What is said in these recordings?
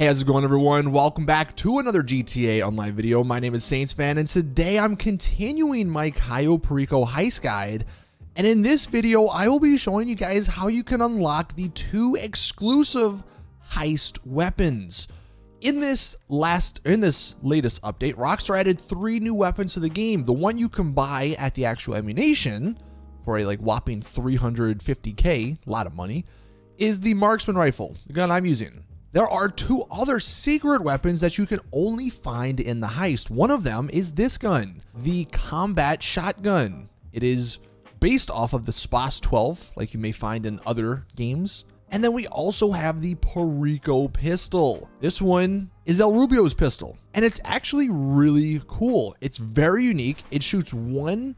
Hey, how's it going everyone? Welcome back to another GTA Online video. My name is Saintsfan and today I'm continuing my Cayo Perico heist guide. And in this video, I will be showing you guys how you can unlock the two exclusive heist weapons. In this last, in this latest update, Rockstar added three new weapons to the game. The one you can buy at the actual Ammu-Nation for a like whopping 350k, a lot of money, is the marksman rifle, the gun I'm using. There are two other secret weapons that you can only find in the heist. One of them is this gun, the combat shotgun. It is based off of the SPAS 12, like you may find in other games. And then we also have the Perico pistol. This one is El Rubio's pistol, and it's actually really cool. It's very unique. It shoots one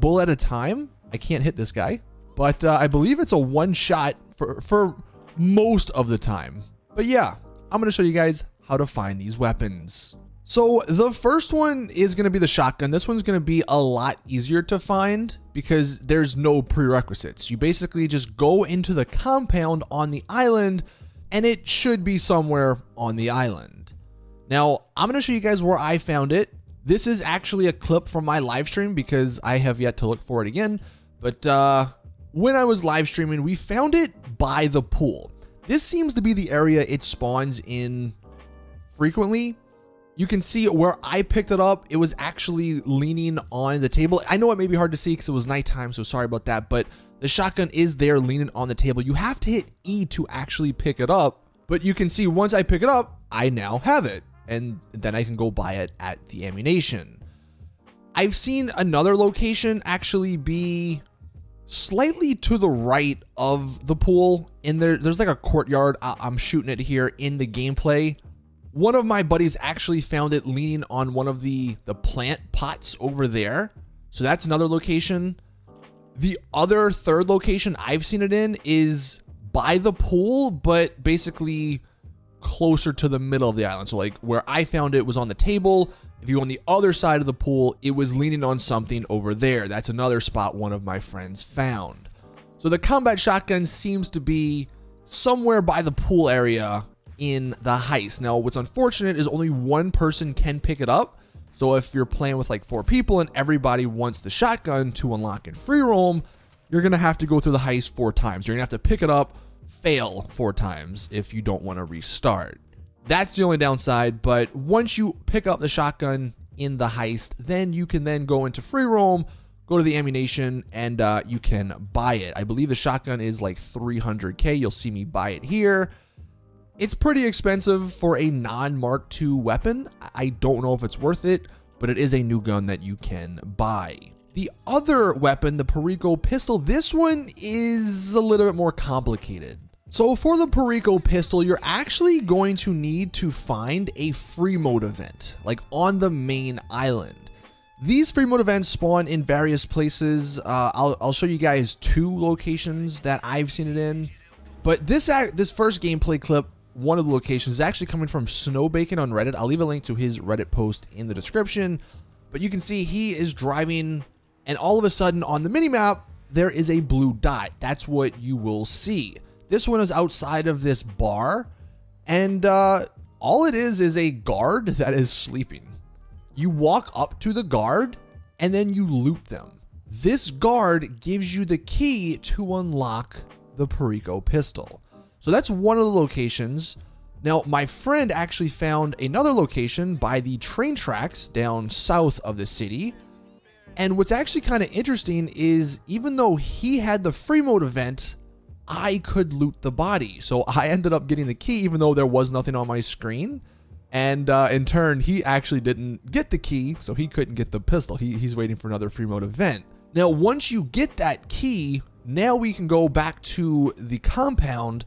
bullet at a time. I can't hit this guy, but uh, I believe it's a one shot for, for most of the time. But yeah, I'm going to show you guys how to find these weapons. So the first one is going to be the shotgun. This one's going to be a lot easier to find because there's no prerequisites. You basically just go into the compound on the island and it should be somewhere on the island. Now, I'm going to show you guys where I found it. This is actually a clip from my live stream because I have yet to look for it again. But uh, when I was live streaming, we found it by the pool. This seems to be the area it spawns in frequently. You can see where I picked it up. It was actually leaning on the table. I know it may be hard to see because it was nighttime, so sorry about that. But the shotgun is there leaning on the table. You have to hit E to actually pick it up. But you can see once I pick it up, I now have it. And then I can go buy it at the Ammu-Nation. I've seen another location actually be slightly to the right of the pool and there there's like a courtyard. I'm shooting it here in the gameplay. One of my buddies actually found it leaning on one of the the plant pots over there. So that's another location. The other third location i've seen it in is by the pool but basically closer to the middle of the island. So like where i found it was on the table if you on the other side of the pool, it was leaning on something over there. That's another spot one of my friends found. So the combat shotgun seems to be somewhere by the pool area in the heist. Now, what's unfortunate is only one person can pick it up. So if you're playing with like four people and everybody wants the shotgun to unlock in free roam, you're going to have to go through the heist four times. You're going to have to pick it up, fail four times if you don't want to restart. That's the only downside, but once you pick up the shotgun in the heist, then you can then go into free roam, go to the Ammu-Nation, and uh, you can buy it. I believe the shotgun is like 300k. You'll see me buy it here. It's pretty expensive for a non-Mark II weapon. I don't know if it's worth it, but it is a new gun that you can buy. The other weapon, the Perico pistol, this one is a little bit more complicated. So for the Perico pistol, you're actually going to need to find a free mode event, like on the main island. These free mode events spawn in various places. Uh, I'll, I'll show you guys two locations that I've seen it in. But this this first gameplay clip, one of the locations is actually coming from Snowbacon on Reddit. I'll leave a link to his Reddit post in the description. But you can see he is driving and all of a sudden on the minimap, there is a blue dot. That's what you will see. This one is outside of this bar, and uh, all it is is a guard that is sleeping. You walk up to the guard, and then you loot them. This guard gives you the key to unlock the Perico pistol. So that's one of the locations. Now, my friend actually found another location by the train tracks down south of the city. And what's actually kind of interesting is even though he had the free mode event, I could loot the body. So I ended up getting the key, even though there was nothing on my screen. And uh, in turn, he actually didn't get the key, so he couldn't get the pistol. He, he's waiting for another free mode event. Now, once you get that key, now we can go back to the compound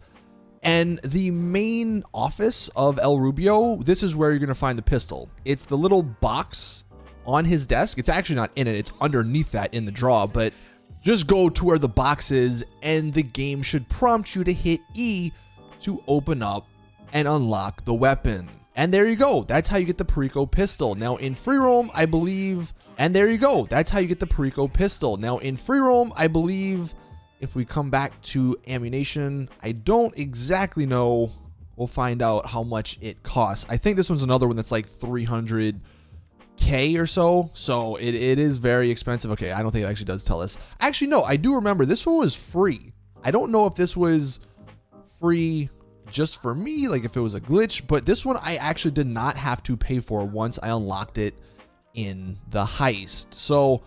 and the main office of El Rubio. This is where you're going to find the pistol. It's the little box on his desk. It's actually not in it, it's underneath that in the draw, but just go to where the box is and the game should prompt you to hit E to open up and unlock the weapon. And there you go. That's how you get the Perico pistol. Now in free roam, I believe, and there you go. That's how you get the Perico pistol. Now in free roam, I believe if we come back to Ammu-Nation, I don't exactly know we'll find out how much it costs. I think this one's another one that's like 300 K or so. So it, it is very expensive. Okay, I don't think it actually does tell us. Actually, no, I do remember this one was free. I don't know if this was free just for me, like if it was a glitch, but this one I actually did not have to pay for once I unlocked it in the heist. So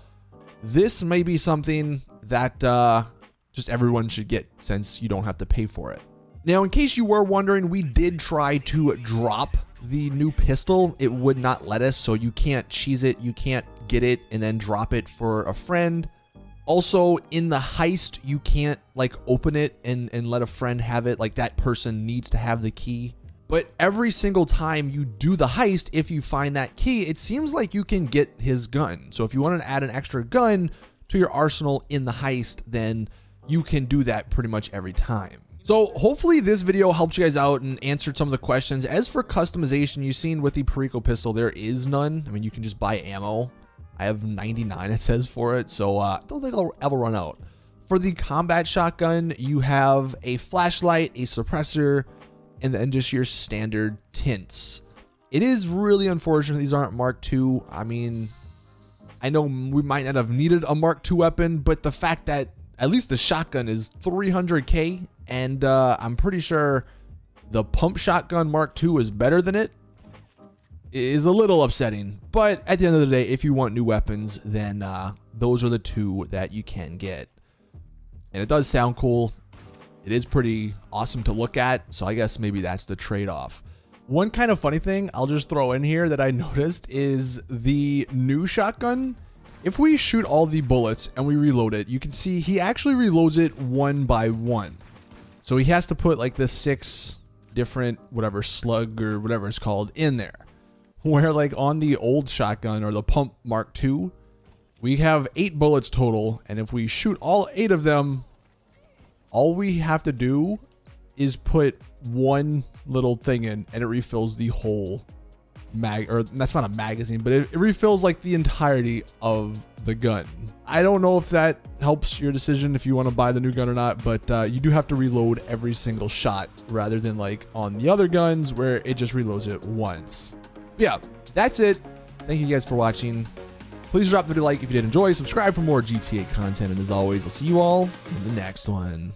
this may be something that uh, just everyone should get since you don't have to pay for it. Now, in case you were wondering, we did try to drop the new pistol. It would not let us, so you can't cheese it, you can't get it and then drop it for a friend. Also, in the heist, you can't like open it and, and let a friend have it. Like that person needs to have the key. But every single time you do the heist, if you find that key, it seems like you can get his gun. So if you want to add an extra gun to your arsenal in the heist, then you can do that pretty much every time. So hopefully this video helped you guys out and answered some of the questions. As for customization, you've seen with the Perico pistol, there is none. I mean, you can just buy ammo. I have 99, it says for it, so uh, don't think I'll ever run out. For the combat shotgun, you have a flashlight, a suppressor, and then just your standard tints. It is really unfortunate these aren't Mark II. I mean, I know we might not have needed a Mark II weapon, but the fact that at least the shotgun is 300k, and uh, I'm pretty sure the pump shotgun Mark II is better than it, is a little upsetting. But at the end of the day, if you want new weapons, then uh, those are the two that you can get. And it does sound cool. It is pretty awesome to look at. So I guess maybe that's the trade off. One kind of funny thing I'll just throw in here that I noticed is the new shotgun. If we shoot all the bullets and we reload it, you can see he actually reloads it one by one. So he has to put like the six different whatever slug or whatever it's called in there where like on the old shotgun or the pump mark II, we have eight bullets total. And if we shoot all eight of them, all we have to do is put one little thing in and it refills the whole mag or that's not a magazine but it, it, refills like the entirety of the gun i don't know if that helps your decision if you want to buy the new gun or not but uh, you do have to reload every single shot rather than like on the other guns where it just reloads it once yeah, that's it. Thank you guys for watching. Please drop the like if you did enjoy. Subscribe for more GTA content. And as always, I'll see you all in the next one.